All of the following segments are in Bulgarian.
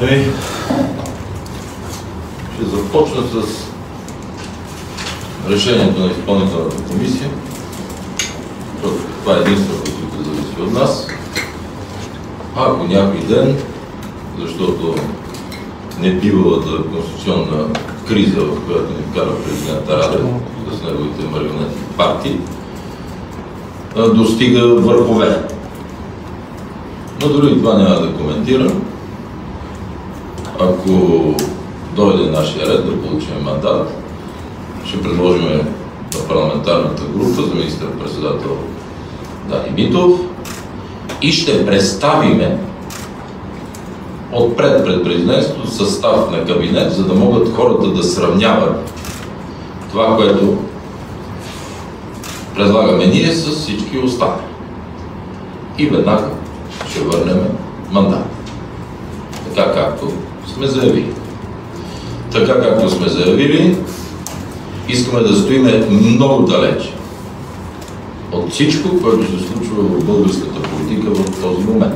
Ами, ще започна с решението на изпълнителната комисия, защото това е единственото, което зависи от нас. Ако някой ден, защото не бивалата конституционна криза, в която ни вкара президента Радев с неговите марионетни партии, достига върхове. Но дори това няма да коментирам. Ако дойде нашия ред да получим мандат, ще предложим на парламентарната група за министър-председател Дани Митов и ще представиме отпред пред президентството състав на кабинет, за да могат хората да сравняват това, което предлагаме ние с всички останали. И веднага ще върнем мандат. Така както сме заявили. Така както сме заявили, искаме да стоиме много далеч от всичко, което се случва в българската политика в този момент.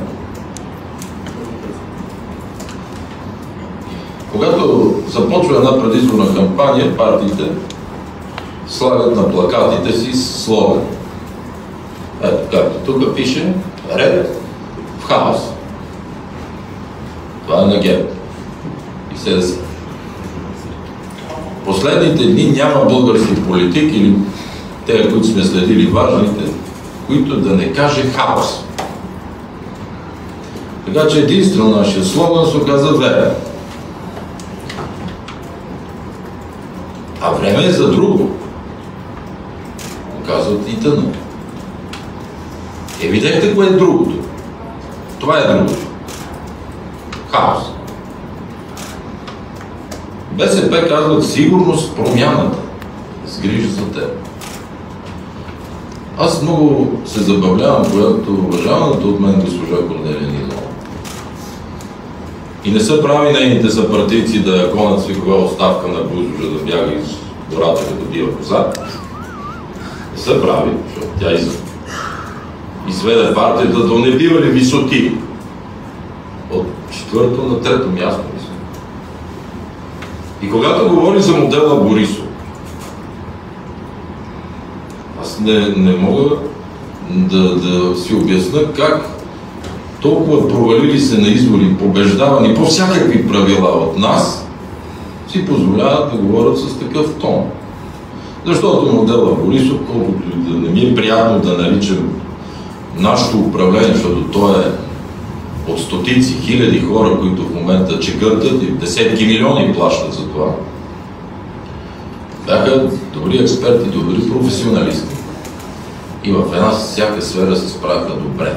Когато започва една предизборна кампания, партиите слагат на плакатите си слоган. Ето, както тук пише, ред в хаос. Това е на ГЕРБ. И СДС. Последните дни няма български политик или те, които сме следили важните, които да не каже хаос. Така че единствено нашия слоган се оказа верен. А време е за друго. Казват и тъна. Е, видете кое е другото. Това е другото. Хаос. БСП казват сигурност промяната. С грижа за теб. Аз много се забавлявам, когато уважаваната от мен госпожа Корнелия Низова и не са прави нейните съпартийци да гонят свикова оставка на Бузожа да бяга из гората като дива коза. Не са прави, защото тя из... изведе партията до небивали висоти. От четвърто на трето място, мисля. И когато говори за модела Борисов, аз не, не мога да, да си обясна как толкова провалили се на избори, побеждавани по всякакви правила от нас, си позволяват да говорят с такъв тон. Защото модела Борисов, колкото и да не ми е приятно да наричам нашето управление, защото то е от стотици, хиляди хора, които в момента чегъртат и десетки милиони плащат за това. Бяха добри експерти, добри професионалисти. И в една всяка сфера се справяха добре.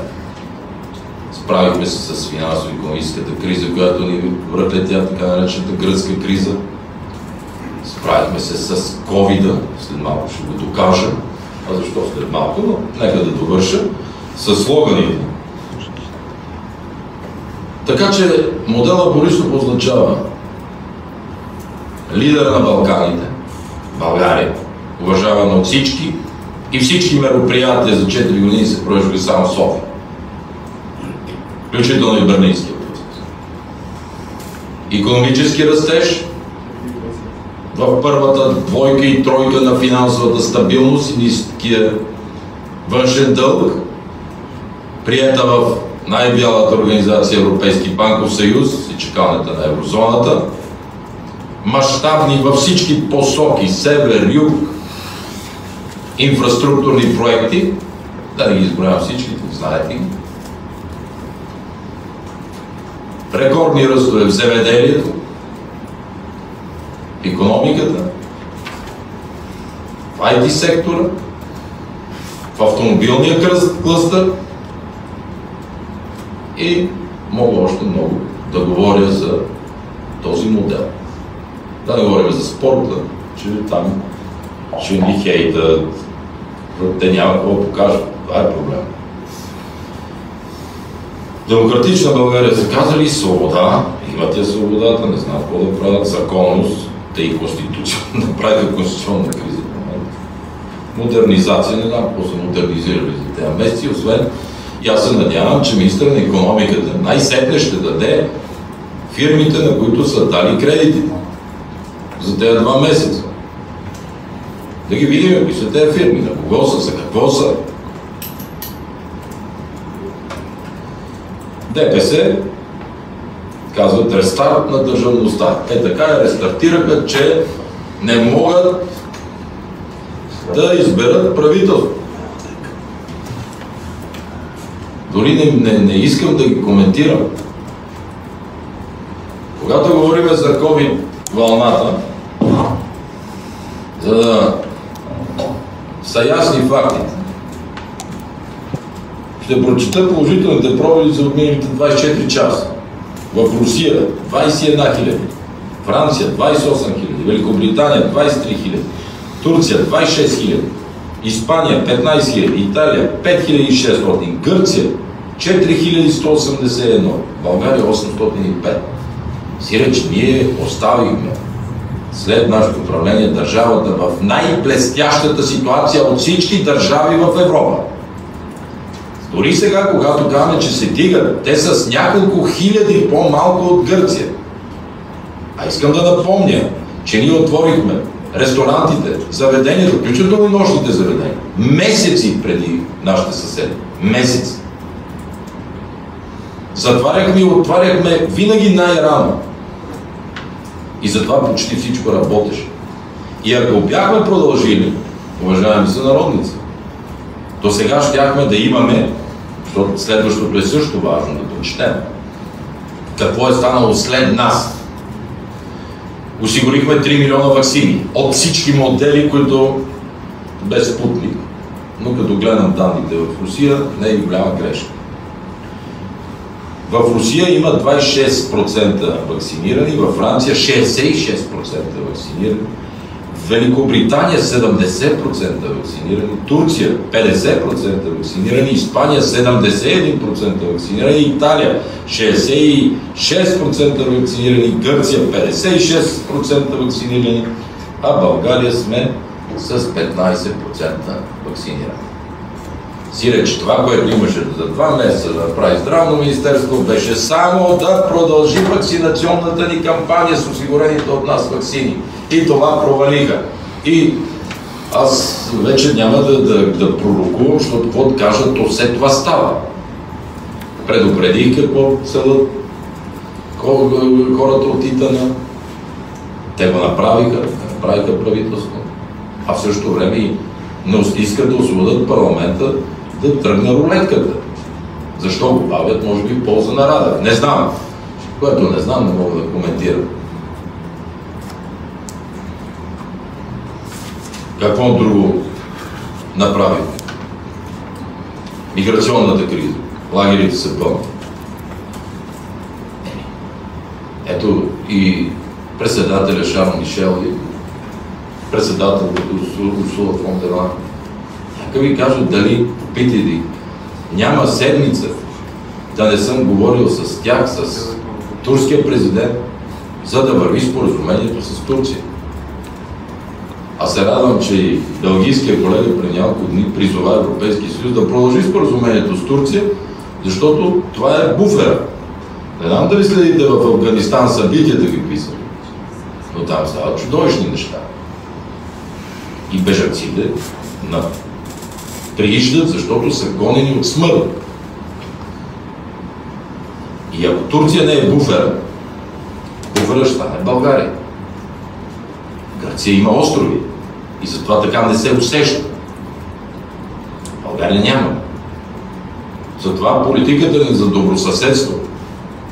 Справихме се с финансово-економическата криза, която ни връхлетя, така наречената гръцка криза. Справихме се с ковида, след малко ще го докажа. А защо след малко? Но нека да довърша. С слоганите. Така че модела Борисов означава лидер на Балканите, България, уважавана от всички и всички мероприятия за 4 години се провеждаха само в София включително и Бърнийския процес. Економически растеж в първата двойка и тройка на финансовата стабилност и ниския външен дълг, прията в най-бялата организация Европейски банков съюз и чекалната на еврозоната, мащабни във всички посоки, север, юг, инфраструктурни проекти, да не ги изброявам всичките, знаете ги, рекордни ръстове в земеделието, економиката, в IT сектора, в автомобилния клъстър и мога още много да говоря за този модел. Да не говорим за спорта, че там ще ни хейтат, те няма какво покажат. Това е проблем. Демократична България са казали свобода, имат я свободата, не знаят какво да правят, законност, те и конституция, направиха конституционна криза в момента. Модернизация, не знам какво са модернизирали за тези месеци, освен и аз се надявам, че министър на економиката най-сетне ще даде фирмите, на които са дали кредитите за тези два месеца. Да ги видим какви са тези фирми, на кого са, за какво са. ДПС казват рестарт на държавността. Е така я рестартираха, че не могат да изберат правителство. Дори не, не, не искам да ги коментирам. Когато говорим за COVID вълната, за да са ясни фактите, ще прочета положителните проби за отминалите 24 часа. В Русия 21 хиляди, Франция 28 хиляди, Великобритания 23 хиляди, Турция 26 хиляди, Испания 15 хиляди, Италия 5600, Гърция 4181, България 805. Сиреч, ние оставихме след нашето управление държавата в най-блестящата ситуация от всички държави в Европа. Дори сега, когато казваме, че се дигат, те са с няколко хиляди по-малко от Гърция. А искам да напомня, че ние отворихме ресторантите, заведенията, включително нощните заведения, месеци преди нашите съседи. Месеци. Затваряхме и отваряхме винаги най-рано. И затова почти всичко работеше. И ако бяхме продължили, уважаеми сънародници, до сега щяхме да имаме, защото следващото е също важно да прочетем, какво е станало след нас. Осигурихме 3 милиона вакцини от всички модели, които без спутник. Но като гледам данните в Русия, не е голяма грешка. В Русия има 26% вакцинирани, във Франция 66% вакцинирани, в Великобритания 70% вакцинирани, Турция 50% вакцинирани, Испания 71% вакцинирани, Италия 66% вакцинирани, Гърция 56% вакцинирани, а България сме с 15% вакцинирани. Сиреч това, което имаше за два месеца да направи здравно министерство, беше само да продължи вакцинационната ни кампания с осигурените от нас вакцини. И това провалиха. И аз вече няма да, да, да пророкувам, защото какво кажа, то все това става. Предупредих какво целът хората от Итана. Те го направиха, направиха правителство. А в същото време и не искат да освободят парламента да тръгне рулетката. Защо го бавят? Може би в полза на Рада. Не знам. Което не знам, не мога да коментирам. Какво друго направи? Миграционната криза. Лагерите са пълни. Ето и председателя Шарл Мишел и председателът Урсула фон дер Нека ви кажа дали, попитайте, няма седмица да не съм говорил с тях, с турския президент, за да върви споразумението с Турция. Аз се радвам, че и бългийския колега преди няколко дни призова Европейския съюз да продължи споразумението с Турция, защото това е буфера. Не знам дали следите в Афганистан събитията какви са, но там стават чудовищни неща. И бежанците на прииждат, защото са гонени от смърт. И ако Турция не е буфер, буфера ще стане България. Гърция има острови и затова така не се усеща. България няма. Затова политиката ни за добросъседство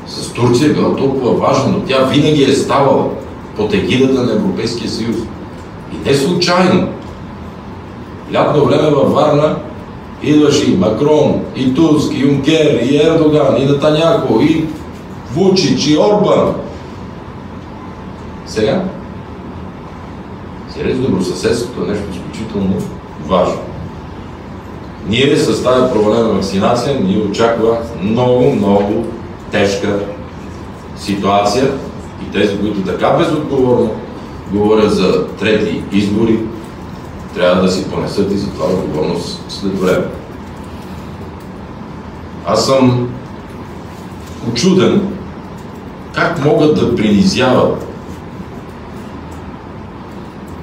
с Турция била толкова важна, но тя винаги е ставала под егидата на Европейския съюз. И не случайно лятно време във Варна идваше и Макрон, и Туск, и Юнкер, и Ердоган, и Натаняко, и Вучич, и Орбан. Сега? Сега добросъседството е нещо изключително важно. Ние с тази провалена вакцинация ни очаква много, много тежка ситуация и тези, които така безотговорно говорят за трети избори, трябва да си понесат и за това отговорност след време. Аз съм очуден как могат да принизяват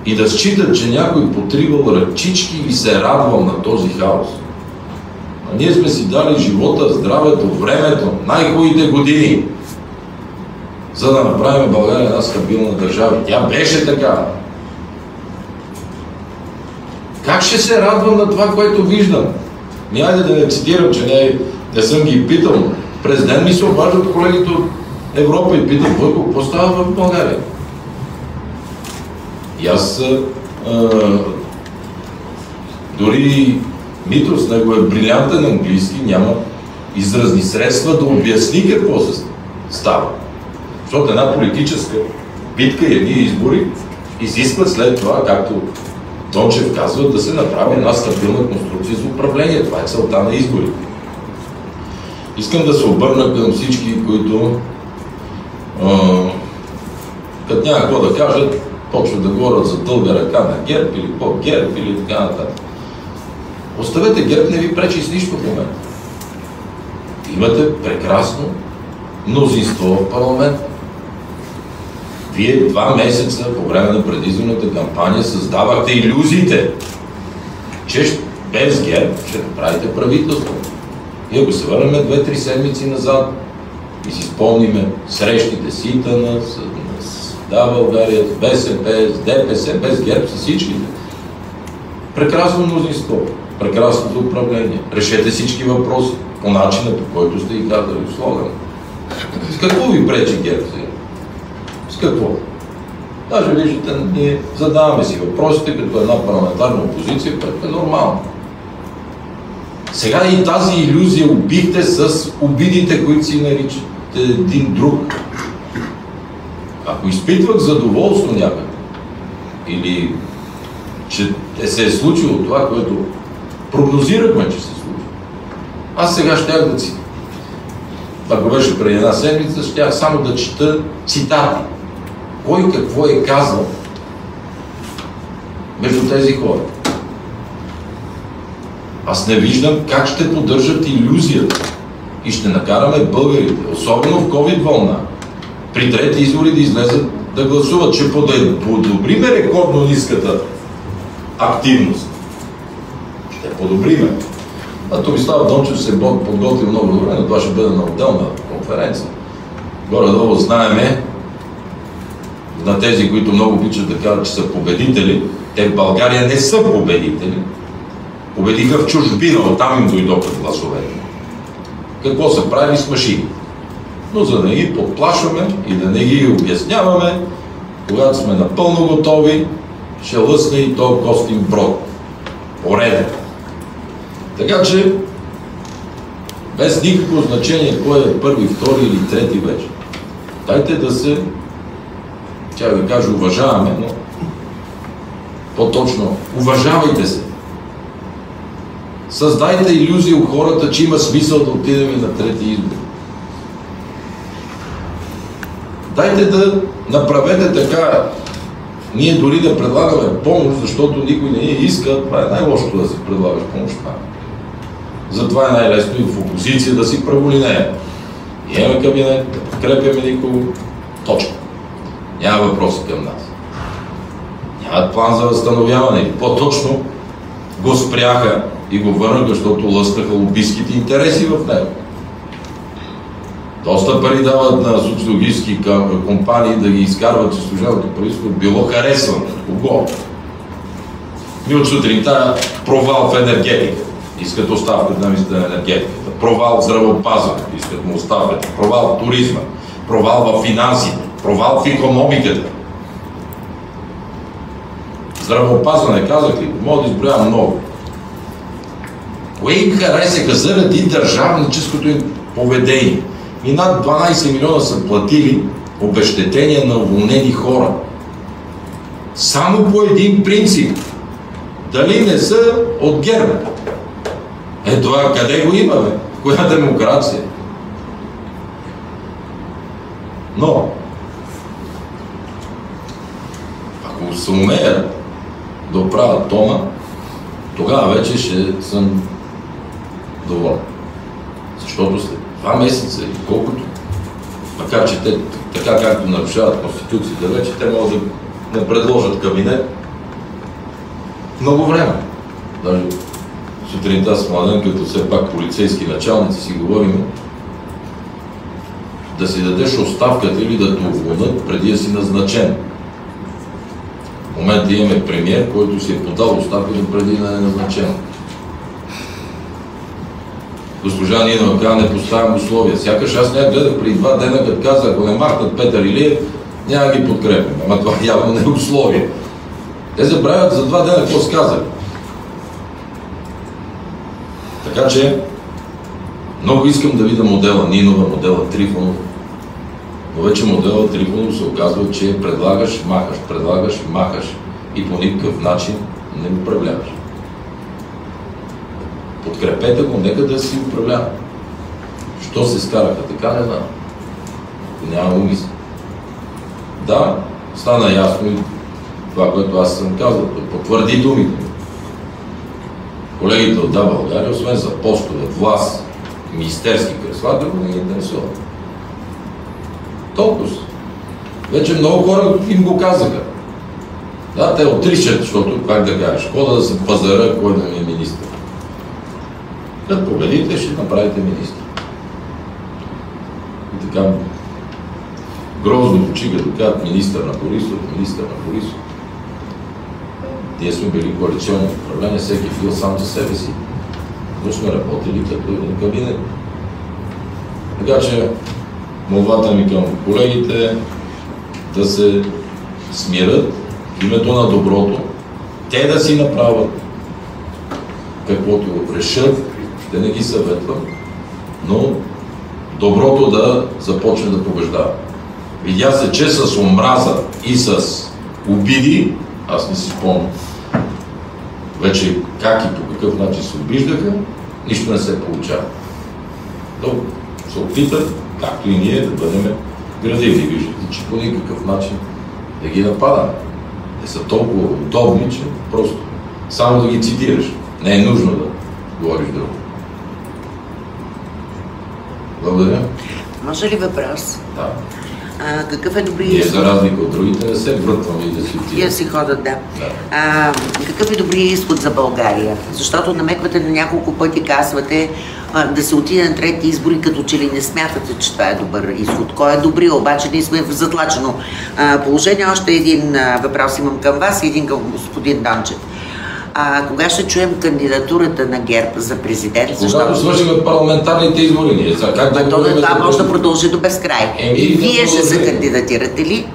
и да считат, че някой потрибал ръчички и се радвал на този хаос. А ние сме си дали живота, здравето, времето, най-хубавите години, за да направим България една стабилна държава. Тя беше така. Как ще се радвам на това, което виждам? Няма да не цитирам, че не, не съм ги питал. През ден ми се обаждат колегите от Европа и питат, Бойко, какво става в България? И аз а, дори Митро с него е брилянтен английски, няма изразни средства да обясни какво се става. Защото една политическа битка и едни избори изискват след това, както Дончев казва, да се направи една стабилна конструкция за управление. Това е целта на изборите. Искам да се обърна към всички, които като няма какво да кажат, почват да говорят за дълга ръка на ГЕРБ или по-ГЕРБ или така нататък. Оставете ГЕРБ, не ви пречи с нищо в момента. Имате прекрасно мнозинство в парламент. Вие два месеца по време на предизборната кампания създавахте иллюзиите, че без ГЕРБ ще направите правителство. И ако се върнем две-три седмици назад и си спомниме срещите с Итана, с, с Да България, с БСП, с ДПС, без ГЕРБ, с всичките. Прекрасно мнозинство, прекрасното управление. Решете всички въпроси по начина, по който сте и казали слоган. С какво ви пречи ГЕРБ сега? Какво? Даже виждате, ние задаваме си въпросите като една парламентарна опозиция, което е нормално. Сега и тази иллюзия убихте с обидите, които си наричат един друг. Ако изпитвах задоволство някъде, или че е се е случило това, което прогнозирахме, че се случи, аз сега щях да си ако беше преди една седмица, ще само да чета цитати. Кой какво е казал между тези хора. Аз не виждам как ще поддържат иллюзията и ще накараме българите, особено в COVID вълна, при трети избори да излезат да гласуват, че подобриме рекордно ниската активност. Ще подобриме. А Томислав Дончев се подготвил много добре, но това ще бъде на отделна конференция. Горе-долу знаеме на тези, които много обичат да кажат, че са победители, те в България не са победители. Победиха в чужбина, оттам им дойдоха гласовете. Какво са правили с машини. Но за да не ги подплашваме и да не ги обясняваме, когато сме напълно готови, ще лъсне и то гостин брод. Пореден. Така че, без никакво значение кой е първи, втори или трети вече, дайте да се, тя да кажа, уважаваме, но по-точно, уважавайте се. Създайте иллюзия у хората, че има смисъл да отидем на трети избори. Дайте да направете така, ние дори да предлагаме помощ, защото никой не я иска, това е най-лошото да си предлагаш помощ. Затова е най-лесно и в опозиция да си праволинея. Имаме кабинет, да подкрепяме никого. Точка. Няма въпроси към нас. Нямат план за възстановяване. По-точно го спряха и го върнаха, защото лъскаха лобистските интереси в него. Доста пари дават на социологически компании да ги изкарват, че служебното правителство било харесвано. Кого? Ми от сутринта провал в енергетика. Искат оставка на министра на енергетиката. Провал в здравеопазването. Искат му оставката. Провал в туризма. Провал в финансите. Провал в економиката. Здравеопазване, казах ли? Мога да изброявам много. Кое им харесаха заради държавническото им поведение? И над 12 милиона са платили обещетения на уволнени хора. Само по един принцип. Дали не са от герба? Е това къде го имаме? Коя демокрация? Но, ако се умеят да оправят тома, тогава вече ще съм доволен. Защото след два месеца и колкото макар че те, така както нарушават Конституцията вече, те могат да не предложат кабинет много време. Даже сутринта с младен, като все пак полицейски началници си говорим, да си дадеш оставката или да те уволнат преди да си назначен. Момента имаме премьер, който си е подал оставката преди да е назначен. Госпожа Нина каза, не поставям условия. Сякаш аз не гледах преди два дена, като каза, ако не махнат Петър Илиев, няма ги подкрепям. Ама това явно не е условие. Те забравят за два дена какво сказали. Така че, много искам да видя модела Нинова, модела Трифонов. Но вече модела Трифонов се оказва, че предлагаш, махаш, предлагаш, махаш и по никакъв начин не управляваш. Подкрепете го, нека да си управлява. Що се скараха така, не знам. Няма умисъл. Да, стана ясно и това, което аз съм казал, потвърди думите. Колегите от Да България, освен за постове, власт, министерски кресла, друго не ги интересуват. Толкова. Вече много хора им го казаха. Да, те отричат, защото, как да кажеш, хода да се пазара, кой да ми е министър. Като победите, ще направите министър. И така, грозно звучи, като казват министър на Борисов, министър на Борисов. Ние сме били коалиционни управления, всеки е бил сам за себе си. Но сме работили като един кабинет. Така че, молбата ми към колегите да се смират в името на доброто, те да си направят каквото решат, ще не ги съветвам, но доброто да започне да побеждава. Видя се, че с омраза и с обиди, аз не си спомням, вече как и по какъв начин се обиждаха, нищо не се получава. Но се опитат, както и ние, да бъдем градивни. Виждате, че по никакъв начин да ги нападаме. Те са толкова удобни, че просто само да ги цитираш. Не е нужно да говориш друго. Благодаря. Може ли въпрос? Да. А, какъв е добри Ние изход? за разлика от другите не се въртваме и да си Тия отиваме. си ходят, да. Да. А, какъв е добрият изход за България? Защото намеквате на няколко пъти, казвате а, да се отиде на трети избори, като че ли не смятате, че това е добър изход. Кой е добри? Обаче ние сме в затлачено а, положение. Още един а, въпрос имам към вас и един към господин Данчев. А, кога ще чуем кандидатурата на ГЕРБ за президент? Когато свършим парламентарните избори, ние за как да А то говорим това може да продължи до безкрай. Еми, и вие ще се кандидатирате ли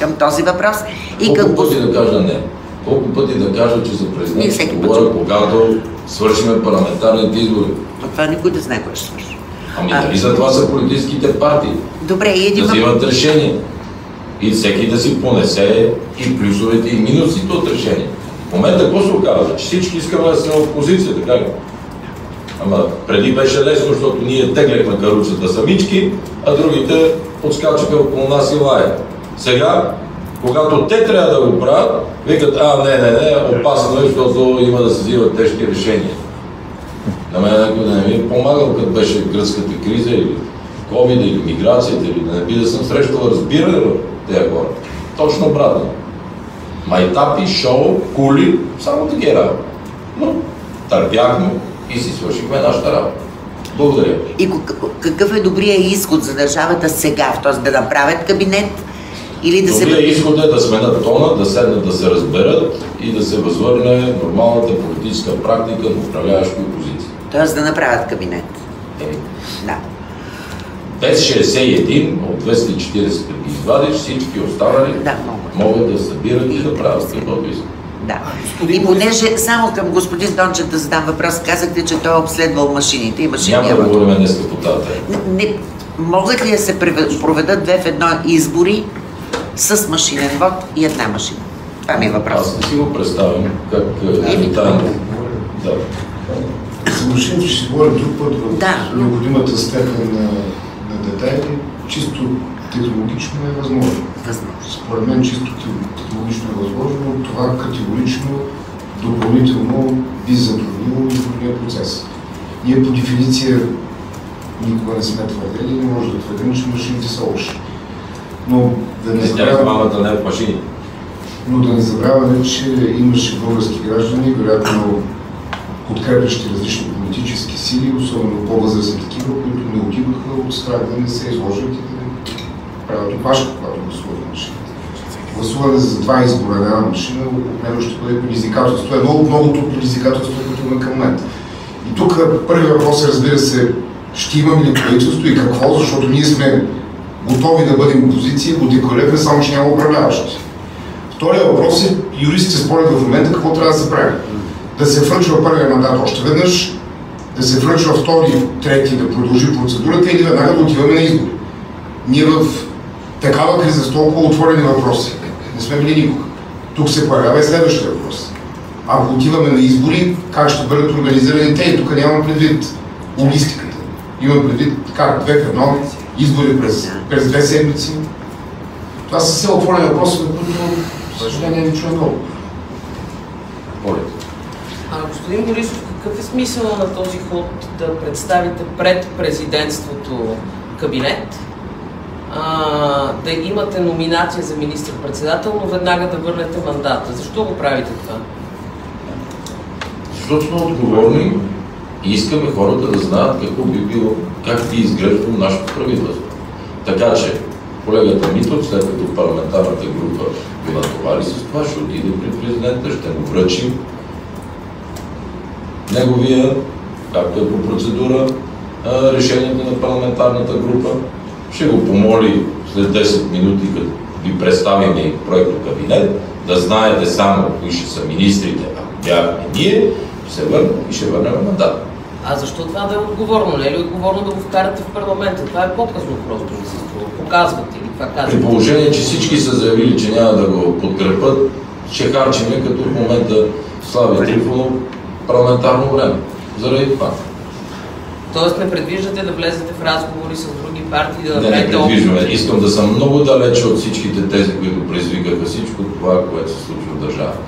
към този въпрос? И Колко към пъти да кажа не? Колко пъти да кажа, че за президент ще говоря, когато свършим парламентарните избори? Но това никой да знае кой ще свърши. Ами А. нали за това са политическите партии? Добре, и един Да взимат решение. И всеки да си понесе и плюсовете и минусите от решение. В момента какво се оказва? Че всички искаме да сме в опозиция, така ли? Ама преди беше лесно, защото ние тегляхме каруцата самички, а другите подскачаха около нас и лаят. Сега, когато те трябва да го правят, викат, а, не, не, не, опасно е, защото има да се взимат тежки решения. На мен някой да не ми е помагал, като беше гръцката криза или COVID или миграцията, или да не би да съм срещал разбиране в тези хора. Точно обратно. Майтапи, шоу, кули, само да ги работа. Но търпяхме и си свършихме нашата работа. Благодаря. И какъв е добрият изход за държавата сега? Т.е. да направят кабинет или да Добрият се... изход е да сменят тона, да седнат да се разберат и да се възвърне нормалната политическа практика на управляващи опозиции. Т.е. да направят кабинет. Еми, Да. Без 61 от 240 да ги извадиш, всички останали Да, много. могат да събират и да правят каквото искат. Да. И понеже само към господин Дончев да задам въпрос, казахте, че той е обследвал машините и Няма машинния да говорим днес по тази. Не, могат ли да се проведат две в едно избори с машинен вод и една машина? Това ми е въпрос. Аз не си го представям как е Еми, тайно. Да. За машините ще си говорим друг път в Да. необходимата степен на детайли. Чисто технологично е възможно. Според мен чисто те- технологично е възможно, но това категорично допълнително би затруднило изборния процес. Ние по дефиниция никога не сме твърдели и не може да твърдим, че машините са лоши. Но да не Не, тя забравяме, мамата не е в машини. но да не забравяме, че имаше български граждани, вероятно подкрепящи различни политически сили, особено по-възрастни такива, които не отиваха от страх да не се изложат и да правят опашка, когато гласуват на машината. Гласуване за два избора на една машина определено ще бъде предизвикателство. Едно от многото предизвикателство, които има към момента. И тук първият въпрос е, разбира се, ще имаме ли правителство и какво, защото ние сме готови да бъдем опозиция, го декларирахме, само че няма управляващи. Втория въпрос е, юристите спорят в момента какво трябва да се прави. Да се връчва първия мандат още веднъж, да се връчва втори, трети, да продължи процедурата или веднага да отиваме на избори. Ние в такава криза с толкова отворени въпроси не сме били никога. Тук се появява и следващия въпрос. Ако отиваме на избори, как ще бъдат организирани те? И тук нямам предвид логистиката. Имам предвид как две в едно, избори през, през две седмици. Това са все отворени въпроси, на които, за съжаление, не чуем много. Господин Борисов, какъв е смисъл на този ход да представите пред президентството кабинет, а, да имате номинация за министр-председател, но веднага да върнете мандата? Защо го правите това? Защото сме отговорни и искаме хората да знаят какво би било, как би изглеждало нашето правителство. Така че, колегата Митов, след като парламентарната група го натовари с това, ще отиде при президента, ще му връчим неговия, както е по процедура, решението на парламентарната група. Ще го помоли след 10 минути, като ви представим и проекто кабинет, да знаете само кои ще са министрите, ако бяхме ние, ще се върнем и ще върнем мандат. А защо това да е отговорно? Не е ли отговорно да го вкарате в парламента? Това е по-късно просто ми се струва. Показвате или това При казвате. положение, че всички са заявили, че няма да го подкрепят, ще харчиме като в момента Слави Трифонов парламентарно време. Заради това. Тоест не предвиждате да влезете в разговори с други партии, да Не, не направите предвиждаме. Искам да съм много далече от всичките тези, които предизвикаха всичко това, което се случва в държавата.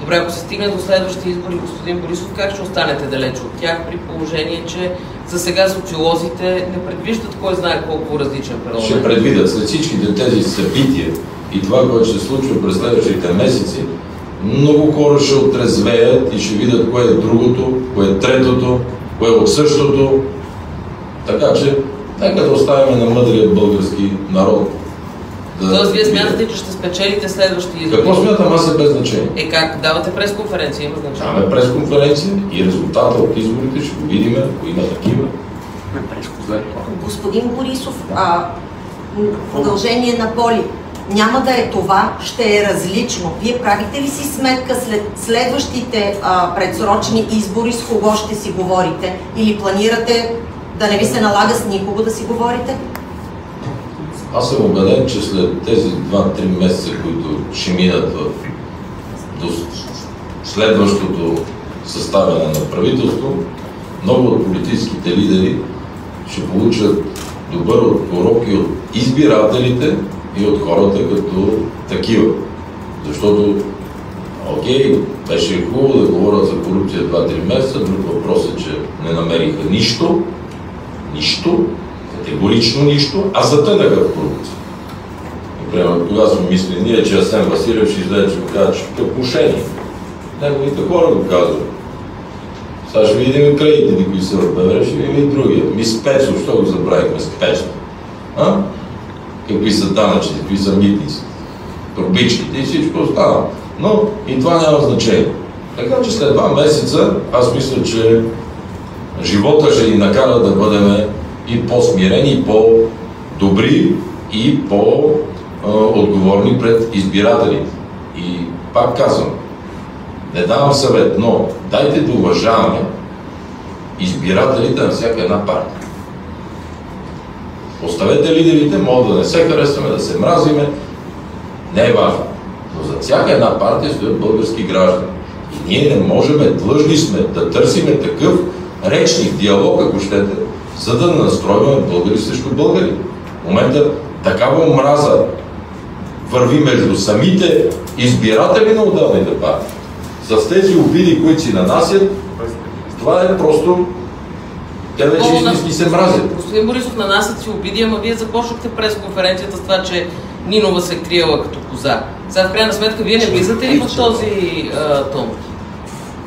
Добре, ако се стигне до следващите избори, господин Борисов, как ще останете далеч от тях при положение, че за сега социолозите не предвиждат кой знае колко различен Ще парламент? предвидят след всичките тези събития и това, което ще се случва през следващите месеци, много хора ще отрезвеят и ще видят кое е другото, кое е третото, кое е от същото. Така че, нека да оставим на мъдрия български народ. Да Тоест, вие смятате, че ще спечелите следващите избори? Какво смятам аз е без значение. Е как? Давате пресконференция, има значение. Даваме пресконференция и резултата от изборите ще го видим, ако има такива. На пресконференция. Господин Борисов, а, продължение на Поли. Няма да е това, ще е различно. Вие правите ли си сметка след следващите а, предсрочни избори с кого ще си говорите? Или планирате да не ви се налага с никого да си говорите? Аз съм убеден, че след тези 2-3 месеца, които ще минат в, до следващото съставяне на правителство, много от политическите лидери ще получат добър урок и от избирателите, и от хората като такива. Защото, окей, беше хубаво да говорят за корупция 2-3 месеца, друг въпрос е, че не намериха нищо, нищо, категорично нищо, а затънаха в корупция. Например, кога сме мисли ние, че Асен Василев ще излезе, че казва, че е пушение. Неговите хора го казват. Сега ще видим кредитите, които са в ще видим и другия. Ми спецо, що го забравихме спецо? А? Какви са данъчните, какви са митниците, турбичките и всичко останало. Но и това няма значение. Така че след два месеца аз мисля, че живота ще ни накара да бъдем и по-смирени, и по-добри, и по-отговорни пред избирателите. И пак казвам, не давам съвет, но дайте да уважаваме избирателите на всяка една партия. Оставете лидерите, могат да не се харесваме, да се мразиме, не е важно. Но за всяка една партия стоят български граждани. И ние не можем, длъжни сме да търсиме такъв речник, диалог, ако щете, за да настройваме българи срещу българи. В момента такава омраза върви между самите избиратели на отделните партии. С тези обиди, които си нанасят, това е просто Те вече О, на- истински се мразят. Господин Борисов, нанасят си обиди, ама вие започнахте през конференцията с това, че Нинова се е криела като коза. Сега в крайна сметка вие не влизате ли в този а, тон?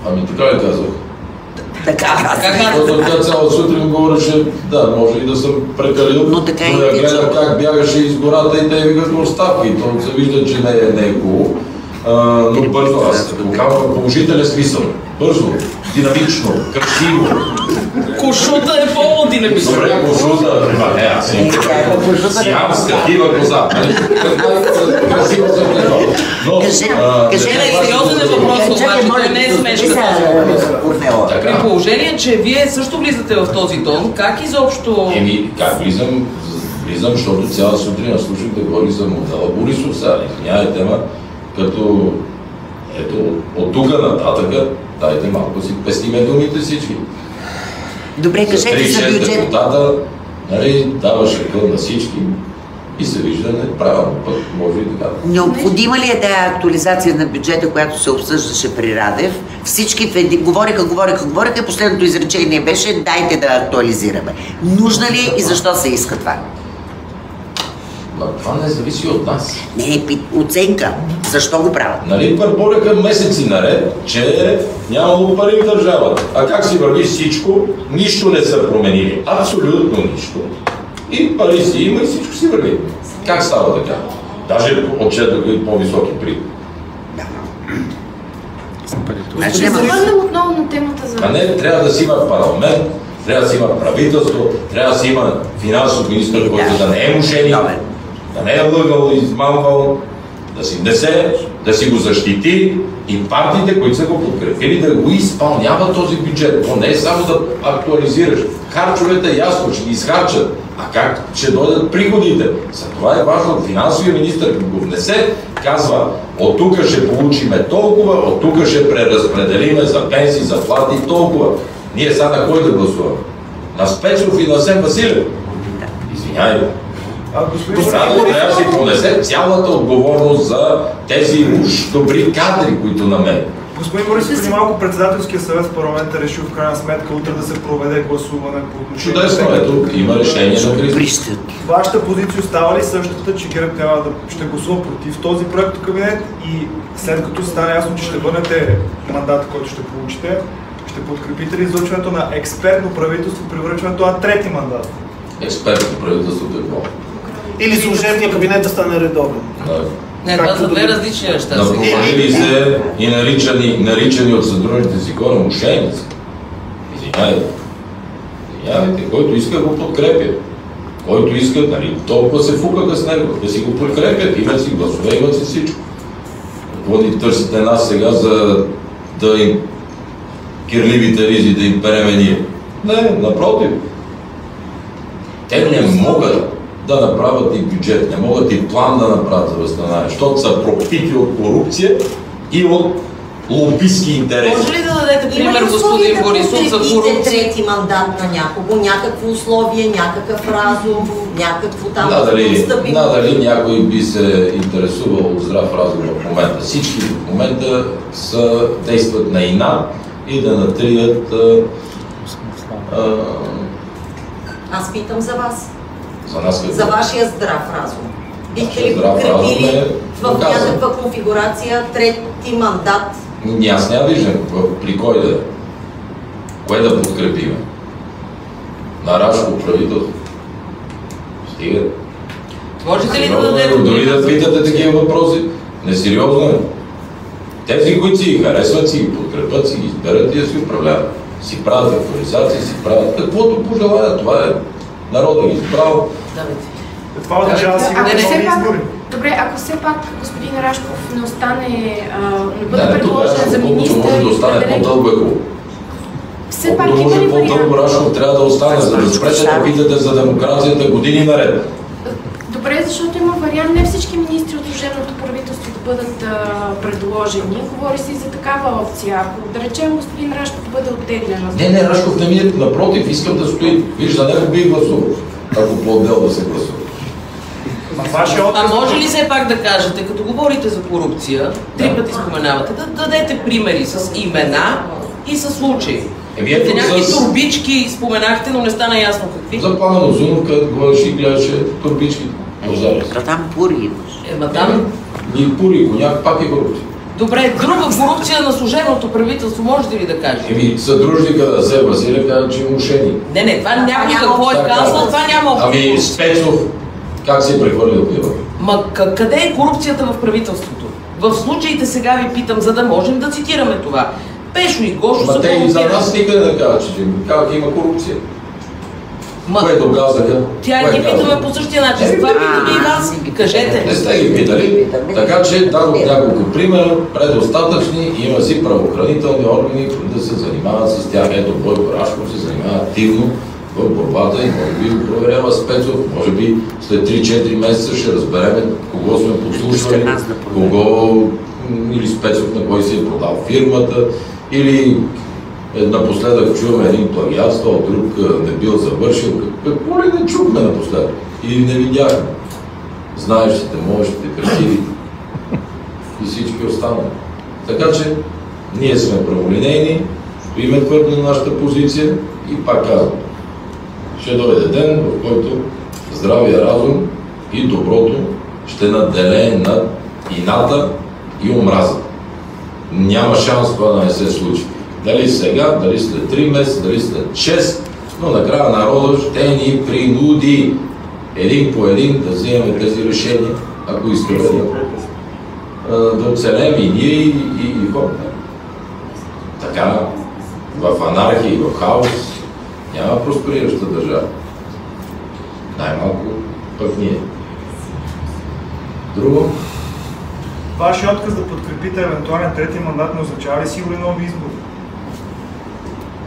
Ами така ли казах? Така Така. Защото тя цяла сутрин говореше, да, може и да съм прекалил, Но така и я как бягаше из гората и те викат оставки. То се вижда, че не е, не хубаво. А, но бързо, аз казвам положителен смисъл. Бързо, динамично, красиво. Кошута е по-динамична. Добре, кожута. Ма, не, аз Е, е кожута. Сям с такива коза. нали? Красиво казал. Но, Кажи, а, кажи, не, не, сериозен е Чакай, обаче, той не е смешка. При положение, че вие също влизате в този тон, как изобщо... Еми, как влизам? Влизам, защото цяла сутрин аз слушах да говори за модела Борисов сега. Извинявайте, ма, като ето, от тук нататък, дайте малко си пестиме думите всички. Добре, кажете за 3-6 бюджет. депутата, нали, даваше къл на всички и се вижда неправилно път, може и така. Необходима ли е тая актуализация на бюджета, която се обсъждаше при Радев? Всички в един... говориха, говориха, говориха и последното изречение беше дайте да актуализираме. Нужна ли е и защо се иска това? Ма това не зависи от нас. Не е пи- оценка. Защо го правят? Нали, бърбореха месеци наред, че нямало пари в държавата. А как си върви всичко, нищо не са променили. Абсолютно нищо. И пари си има и всичко си върви. Как става така? Даже отчетоха и по-високи приходи. Значи Ще се върнем отново на темата за... А не, трябва да си има парламент, трябва да си има правителство, трябва да си има финансов министр, който да не е мошеник, Добре. Да не е лъгал и измамвал, да си внесе, да си го защити и партиите, които са го подкрепили, да го изпълняват този бюджет. То не е само да актуализираш. Харчовете ясно ще ги изхарчат. А как ще дойдат приходите? За това е важно финансовия министр, като го внесе, казва, от тук ще получиме толкова, от тук ще преразпределиме за пенсии, заплати толкова. Ние сега на кой да гласуваме? На Спецов и на Сен Василев? Извинявай. А, господин Трябва Борисов, трябва да си понесе цялата отговорност за тези уж добри кадри, които намерят. господин Борисов, преди малко председателския съвет в парламента решил в крайна сметка утре да се проведе гласуване по отношение Чудесно, ето, има решение на криза. Прищат. Вашата позиция остава ли същата, че ГЕРБ трябва да ще гласува против този проект кабинет и след като стане ясно, че ще върнете мандата, който ще получите, ще подкрепите ли излъчването на експертно правителство при връчването на трети мандат? Експертното правителство какво? Или служебния кабинет да стане редовен. Не, това са две различни неща. Провалили се и наричани, наричани от съдружните си хора мошеници. Извинявайте. Извинявайте, който иска го подкрепя. Който иска, нали, толкова се фукаха с него, да си го подкрепят, имат си гласове, имат си всичко. Какво ни търсите нас сега за да им кирливите ризи, да им переме ние? Не, напротив. Те не могат да направят и бюджет, не могат и план да направят за възстановяване, защото са пропити от корупция и от лобистки интереси. Може ли да дадете пример, господин Борисов, за корупция? трети мандат на някого? Някакво условие, някакъв разум, някакво там да Надали, надали някой би се интересувал от здрав разговор в момента. Всички в момента са, действат на инат и да натрият а, а, Аз питам за вас. За нас като За вашия здрав разум. Бихте ли подкрепили е в някаква конфигурация трети мандат? Ами, Аз няма виждам при кой да е. Кое да подкрепиме? На Рашко правителство. Стига. Можете ли да е, дадете Дори да питате такива въпроси. Несериозно е. Тези, които си ги харесват, си ги подкрепят, си ги изберат и да си управляват. Си правят актуализации, си правят каквото пожелаят. Това е народът ги избрал. Давайте. Това означава да си Ако не, не, все нови избори. добре, ако все пак господин Рашков не остане, не бъде предложен за е колкото министър, може да остане по-дълго е хубаво. все пак има ли по-дълго? Рашков трябва да остане, за да спрете да питате за демокрацията години наред. Добре, защото има вариант не всички министри от служебното правителство бъдат а, предложени. Говори се и за такава опция. Ако да речем господин Рашков бъде оттеглен. Не, не, Рашков не ми е напротив, искам да стои. Виж, за него бих гласувал, ако по-отдел да се гласува. А може ли все пак да кажете, като говорите за корупция, три Да. пъти споменавате, да дадете примери с имена и са случаи. Еми, ето За някакви с- турбички споменахте, но не стана ясно какви. За Пламен Озунов, където говореше и гледаше турбичките. Пожара То там пури имаш. Ема там И пури, коняк, пак е корупция. Добре, друга корупция на служебното правителство, можете ли да кажете? Еми, съдружника на Се Василев каза, че е мошенник. Не, не, това няма какво е Така, казал, това няма. Ами, Спецов, как се е прехвърлил пива? Ма къде е корупцията в правителството? В случаите сега ви питам, за да можем да цитираме това. Пешо и Гошо са те и за нас никъде не казват, че как има корупция. Ма, Което казаха. тя кое ги питаме по същия начин. Е, Затова а, питаме и вас. ги Кажете. Не сте ги питали, така че дадох няколко примера, предостатъчни, има си правоохранителни органи, които да се занимават с тях. Ето Бойко Рашков се занимава активно в борбата и може би го проверява Спецов, може би след 3-4 месеца ще разбереме кого сме подслушвали, кого или Спецов на кой си е продал фирмата, или е, напоследък чуваме един плагиатство, друг не бил завършил. Какво ли не чухме напоследък? Или не видяхме? знаещите, можещите, красивите и всички останали. Така че ние сме праволинейни, стоиме твърдо на нашата позиция и пак казвам, ще дойде ден, в който здравия разум и доброто ще наделее над ината и омразата. Няма шанс това да не се случи. Дали сега, дали след 3 месеца, дали след 6, но накрая народът ще ни принуди един по един да вземем тези решения, ако искаме да, да оцелем и ние, и, и, и хората. Така, в анархия и в хаос няма просперираща държава. Най-малко пък ние. Друго? Вашия отказ да подкрепите евентуален трети мандат не означава ли сигурни нови избори?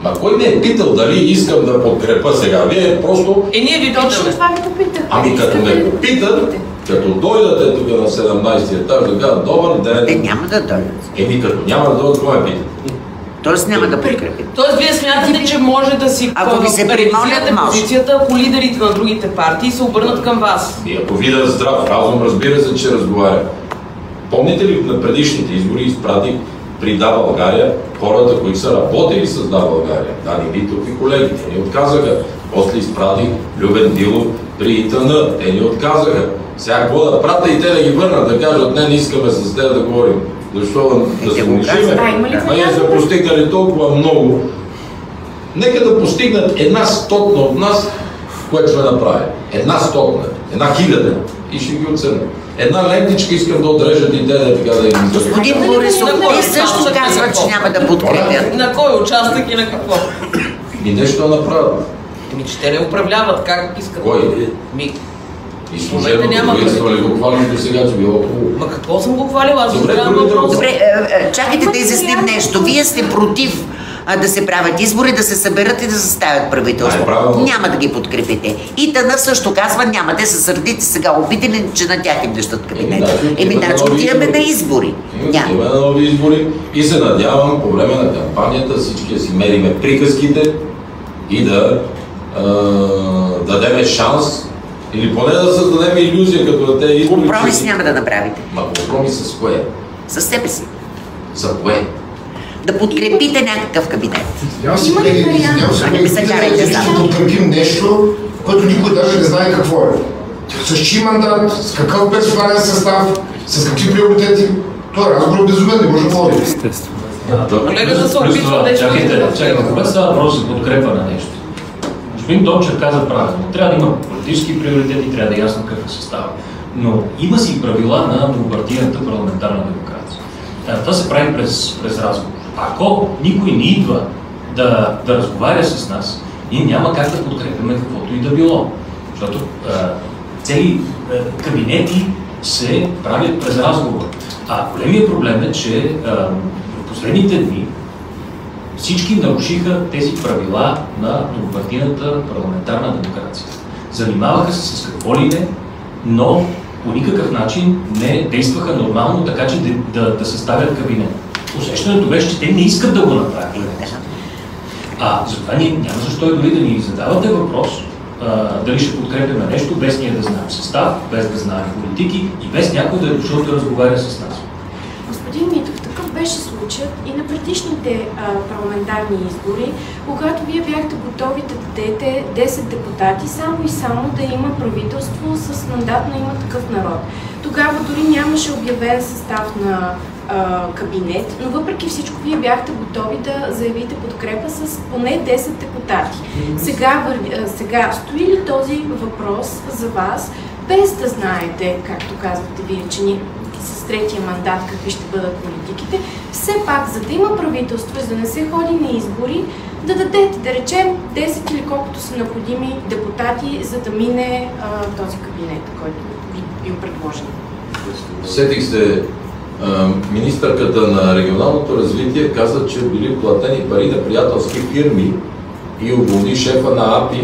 Ма кой ме е питал дали искам да подкрепа сега? Вие просто Е, ние ви Точно това ви попитах. Ами като ме да попитат, подкрепите? като дойдете тук на 17 етаж да кажат добър Те ден, няма да дойдат. еми като няма да дойдат, кой ме пита? Тоест няма да подкрепят. Тоест, вие смятате, че може да си Ако ви се ревизирате позицията, ако лидерите на другите партии се обърнат към вас. И ако видя здрав разум, разбира се, че разговаря. Помните ли на предишните избори изпратих при Да България хората, които са работили с Да България, Дани Битов и колегите, ни отказаха. После изпратих Любен Дилов при ИТН, те ни отказаха. Сега какво да пратя и те да ги върнат, да кажат, не, не искаме с теб да говорим. Защо да Е, се унижиме? А, ние сме постигнали толкова много. Нека да постигнат една стотна от нас, което сме направили. Една стотна, една хиляда. И ще ги оценим. Една лентичка искам да отрежат и те да така да им Господин Борисов, те също казват, че няма да подкрепят. На кой участък и на какво? И нещо направят. Ами, че те не управляват, как искат. Кой? Ми, И момента няма служебното правителство ли го хвалим до сега, че било хубаво. ма какво съм го хвалила? Аз Добре, въпрос. Добре, е, е, чакайте да изясним нещо. Вие сте против а, да се правят избори, да се съберат и да съставят правителство. Да, е. Няма да ги подкрепите. И Тъна също казва, няма да се сърдите сега обидени, че на тях им дъщат кабинет. Еми, да, Еми, отиваме значи отиваме на избори. Има на нови избори и се надявам по време на кампанията всички да си мериме приказките и да а, дадеме шанс или поне да създадем иллюзия като на тези избори. Компромис няма да направите. Ма компромис с кое? Със себе си. За кое? Да подкрепите някакъв кабинет. Има ли вариант? А не ми се карайте само. подкрепим нещо, което никой даже не знае какво е. С чий мандат, с какъв персонален състав, с какви приоритети. Той разговор е безумен, не може да води. Колегата се опитва нещо Чакайте, да чакайте, когато става въпрос за подкрепа на нещо. Господин Дончев каза правилно. Трябва да има политически приоритети, трябва да е ясно какъв е състав. Но има си правила на многопартийната парламентарна демокрация. Това се прави през, през разговор. Ако никой не идва да, да разговаря с нас, ние няма как да подкрепяме каквото и да било. Защото а, цели а, кабинети се правят през разговор. А големия проблем е, че а, в последните дни всички нарушиха тези правила на многопартийната парламентарна демокрация. Занимаваха се с какво ли не, но по никакъв начин не действаха нормално, така че да, да, да съставят кабинет. Усещането беше, че те не искат да го направят. А затова ние няма защо и дори да ни задавате въпрос а, дали ще подкрепяме нещо, без ние да знаем състав, без да знаем политики и без някой да е дошъл да разговаря с нас. Господин Митов, такъв беше случаят и на предишните а, парламентарни избори, когато вие бяхте готови да дадете 10 депутати, само и само да има правителство с мандат на има такъв народ. Тогава дори нямаше обявен състав на а, кабинет, но въпреки всичко вие бяхте готови да заявите подкрепа с поне 10 депутати. Сега, върви- а, сега стои ли този въпрос за вас, без да знаете, както казвате вие, че ни с третия мандат какви ще бъдат политиките, все пак, за да има правителство и за да не се ходи на избори, да дадете, да речем, 10 или колкото са необходими депутати, за да мине а, този кабинет, който ви бил предложен. Сетих се, министърката на регионалното развитие каза, че били платени пари на приятелски фирми и уволни шефа на АПИ,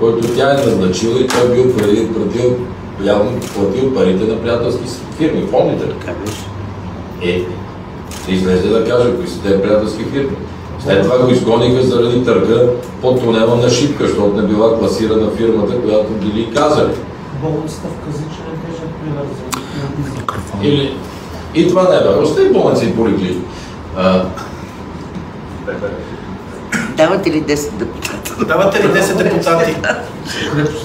който тя е назначила и той бил платил, платил, явно платил парите на приятелски фирми. Помните ли? Е, да излезе да каже кои са тези приятелски фирми. След това го изгониха заради търга под тунела на Шипка, защото не била класирана фирмата, която били казали. Болницата в Казича е тежък за Или... И това не е бе. Остави болници и поликлиники. А, Давате ли 10 депутата? Давате ли 10 депутати?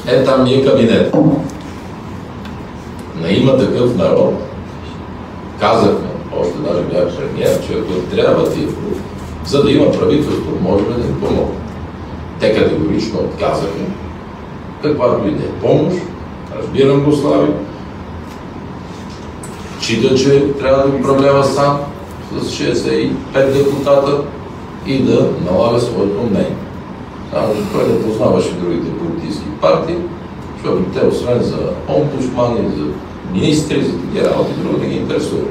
Е, там ми е кабинет. На има такъв народ. Казахме, още даже бях премиер, че ако трябват и за да има правителство, може да им помогне. Те категорично отказаха. Каквато и да е помощ, разбирам го, Слави. Чита, че трябва да управлява сам с 65 депутата и да налага своето мнение. Само, че той не познаваше другите политически партии, защото те, освен за омбудсмани, за министри, за такива работи, друго не ги интересува.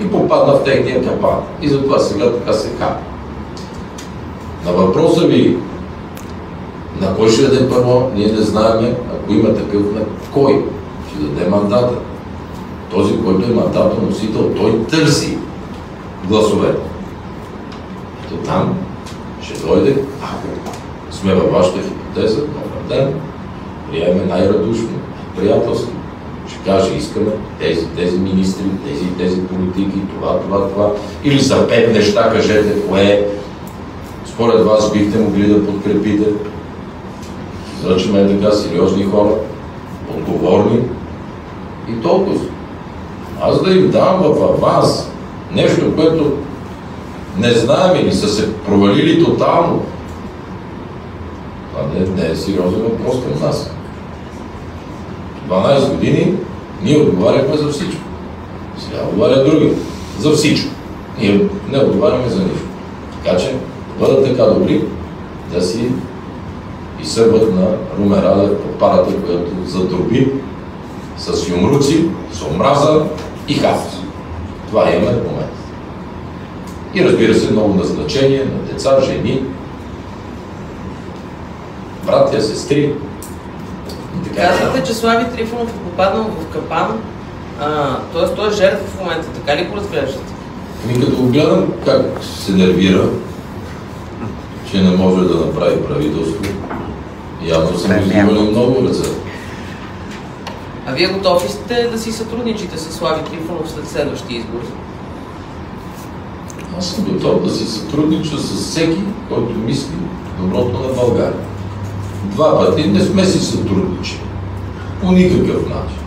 И попадна в техния капан. И затова сега така се капа. На въпроса ви, на кой ще даде първо, ние не знаем, ако има такъв, на кой ще даде мандата. Този, който е мандатоносител, той търси гласове. То там ще дойде, ако сме във вашата хипотеза, добър ден, приеме най-радушно, приятелски. Ще каже, искаме тези, тези министри, тези, тези политики, това, това, това. Или за пет неща кажете, кое според вас бихте могли да подкрепите. Зръчаме така сериозни хора, отговорни и толкова. Аз да им дам в аванс нещо, което не знаем или са се провалили тотално, това не, не е сериозен въпрос към нас. 12 години ние отговаряхме за всичко. Сега отговаря други. За всичко. Ние не отговаряме за нищо. Така че бъдат така добри да си изсъбват на Румен Радев по парата, която задроби с юмруци, с омраза и хаос. Това имаме в момента. И разбира се, много назначения на деца, жени, братя, сестри. Казвате, че Слави Трифонов е попаднал в капан, т.е. той е жертва в момента, така ли го разглеждате? Ами като го гледам как се нервира, че не може да направи правителство, явно са му взимали много ръце. А вие готови сте да си сътрудничите с Слави Трифонов след следващи избори? Аз съм готов да си сътруднича с всеки, който мисли доброто на България. Два пъти не сме си сътрудничали. По никакъв начин.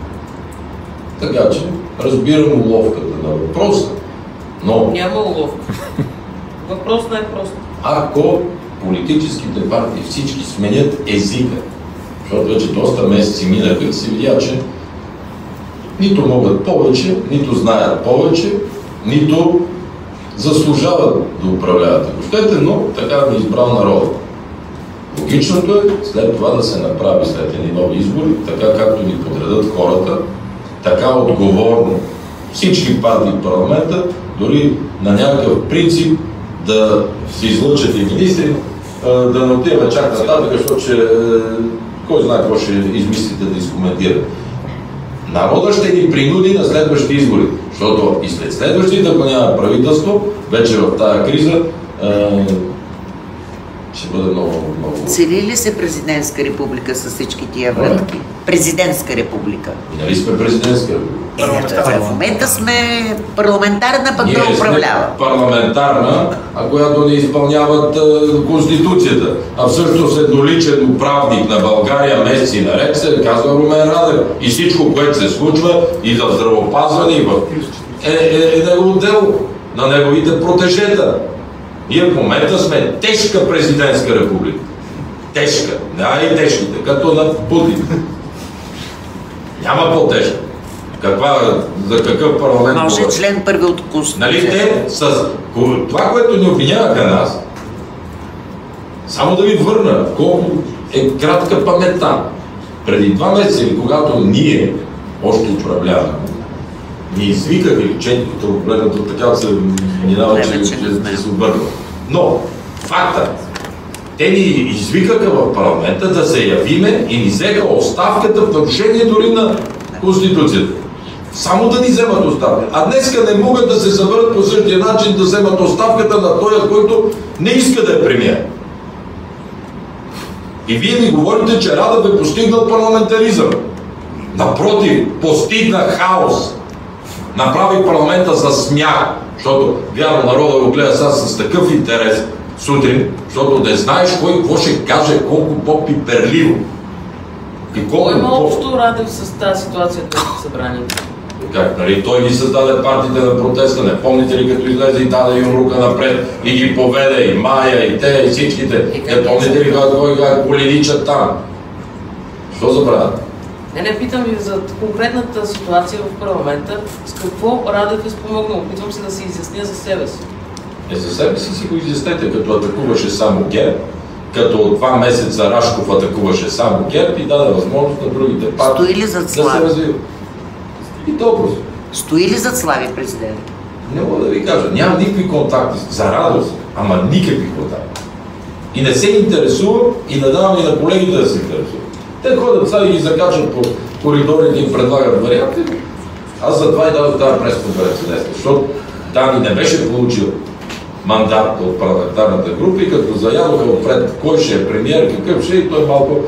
Така че разбирам уловката на въпроса, но Няма уловка. Въпрос не е прост. ако политическите партии всички сменят езика, защото вече доста месеци минаха и се видя, че нито могат повече, нито знаят повече, нито заслужават да управляват. Ако но така да е избрал народа. Логичното е след това да се направи след едни нови избори, така както ни подредат хората, така отговорно всички партии в парламента, дори на някакъв принцип да се излъчат и министри, да не отиваме чак нататък, защото че, е, кой знае какво ще измислите да изкоментирате. Народът ще ни принуди на следващите избори, защото и след следващите, ако няма правителство, вече в тази криза, е, ще бъде много, много... Цели ли се президентска република с всички тия врътки? Президентска република. Нали сме президентска република? Е, в момента сме парламентарна, пък да сме управлява. парламентарна, а която не изпълняват а, Конституцията. А всъщност едноличен управник на България месеци наред се казва Румен Радев. И всичко, което се случва и за здравопазване, и в... е, е, е негово дело на неговите протежета. Ние в момента сме тежка президентска република. Тежка. Не и тежките, като на Путин. Няма по-тежка. Каква, за какъв парламент Може говорим? член първи от Конституцията. Нали те с това, което ни обвиняваха нас, само да ви върна колко е кратка паметта. Преди два месеца, когато ние още управляваме, ни извикаха или четири, времето така се минава, че, че се обърна. Но, факта, те ни извикаха в парламента да се явиме и ни взеха оставката в нарушение дори на Конституцията. Само да ни вземат оставка. А днеска не могат да се съберат по същия начин да вземат оставката на този, който не иска да е премиер. И вие ми говорите, че Радев е постигнал парламентаризъм. Напротив, постигна хаос. Направи парламента за смях, защото вярно народа го гледа сега с такъв интерес сутрин, защото да знаеш кой какво ще каже, колко по-пиперливо. Кой има общо Радев с тази ситуация в събранието? как, нали, той ги създаде партиите на протеста, не помните ли като излезе и даде им рука напред и ги поведе, и Майя, и те, и всичките. И Не помните ли как кой как полиничат там? Що забравят? Не, не, питам ви за конкретната ситуация в парламента. С какво Радев е спомогнал? Опитвам се да се изясня за себе си. Е, за себе си си го изяснете, като атакуваше само ГЕРБ, като от два месеца Рашков атакуваше само ГЕРБ и даде възможност на другите партии да се развиват. И толкова. Стои ли зад Слави президент? Не мога да ви кажа, няма никакви контакти, за радост, ама никакви контакти. И не се интересува и не давам и на колегите да се интересуват. Те ходят сега и ги закачат по коридорите и предлагат варианти. Аз за това и дадох тази пресконференция днес, защото Дани не беше получил мандат от парламентарната група и като заядоха отпред кой ще е премиер, какъв ще е, и той малко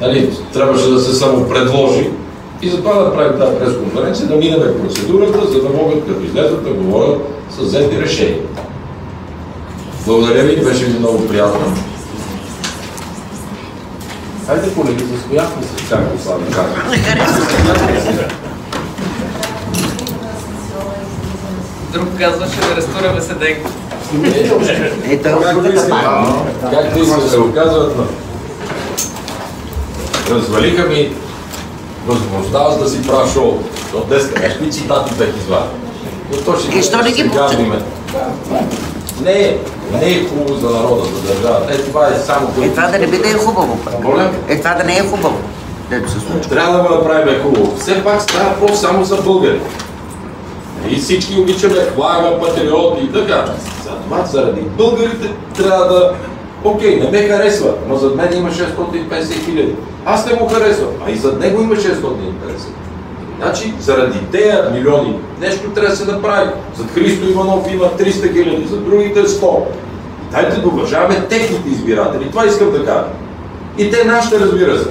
нали, трябваше да се самопредложи. И затова да правим тази пресконференция, да минем процедурата, за да могат като излезат да говорят с взети решения. Благодаря ви, беше ми много приятно. Хайде, колеги, застояхме се, казва. Не харесва. Друг казва, ще да рестураме седенка. Е, той е от другата партия. Както искат да го казват, но... Развалиха ми възможността аз да си правя шоу. Защото днес какви цитати бях извадил. Но то ще не ги ми ме- Не е, не е хубаво за народа, за държавата. Е, това е само... Е, това да не би да е хубаво? Е, това да не е хубаво. Се. Трябва да го направим хубаво. Все пак става въпрос само за българи. И всички обичаме флага, патриоти и така. Затова заради българите трябва да... Окей, не ме харесва, но зад мен има 650 хиляди. Аз не го харесвам, а и зад него има 650. Значи, заради тези милиони нещо трябва да се направи. Зад Христо Иванов има 300 хиляди, за другите 100. Дайте да уважаваме техните избиратели. Това искам да кажа. И те нашите, разбира се.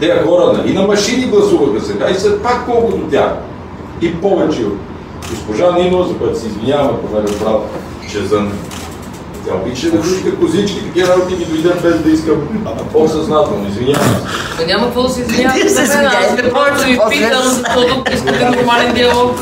Те хора нали, на машини гласуваха сега и са пак колкото тях. И повече от госпожа Нинова, за което се извинявам, ако ме разбрал, че за... Тя обича да гушка козички, такива работи ми дойдат без да искам по-съзнателно, извинявам се. Ма няма какво да се извинявате Вие се ви после питам, защото искате нормален диалог.